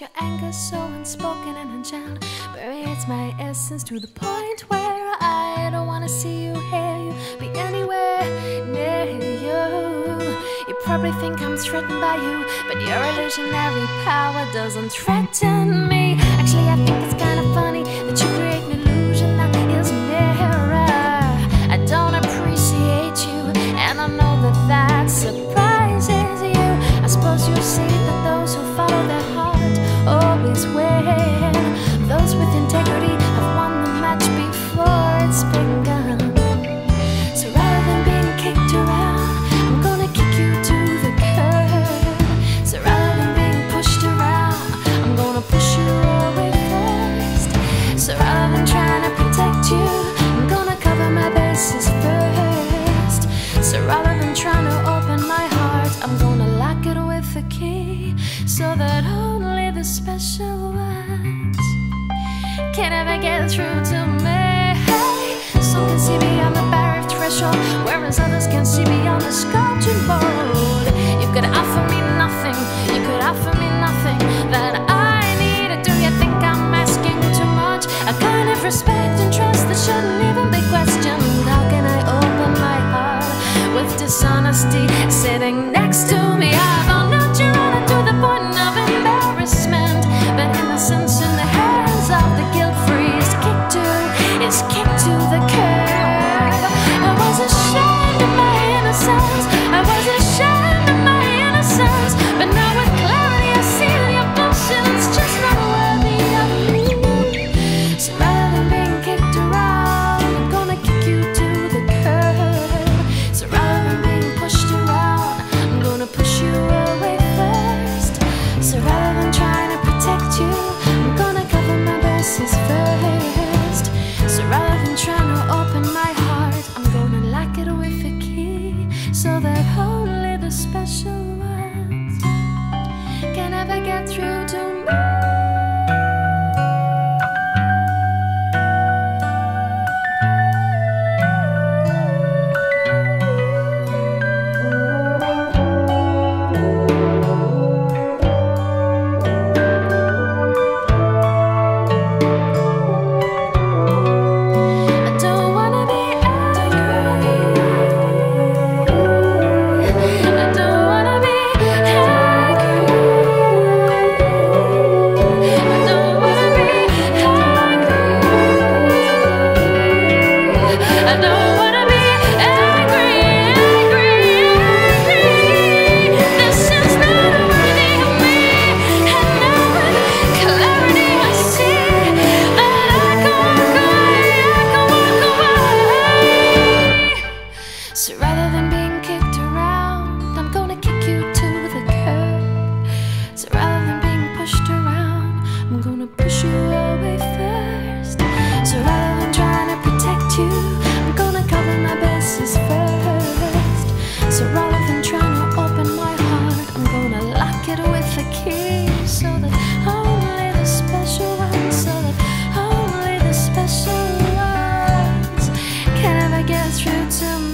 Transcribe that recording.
your anger so unspoken and unchanneled. Permeates my essence to the point where I don't wanna see you, hear you, be anywhere near you. You probably think I'm threatened by you, but your illusionary power doesn't threaten me. Actually, I think it's kinda funny that you create an illusion that is nearer. I don't appreciate you, and I know that that surprises you. I suppose you see that those who follow their always win. Those with integrity have won the match before it's begun. So rather than being kicked around, I'm gonna kick you to the curb. So rather than being pushed around, I'm gonna push you away first. So rather than trying can ever get through to me. Some can see beyond the barrier threshold, whereas others can see beyond the sculpture mold. You could offer me nothing, you could offer me nothing that I need. Do you think I'm asking too much? A kind of respect and trust that shouldn't even be questioned. How can I open my heart with dishonesty through to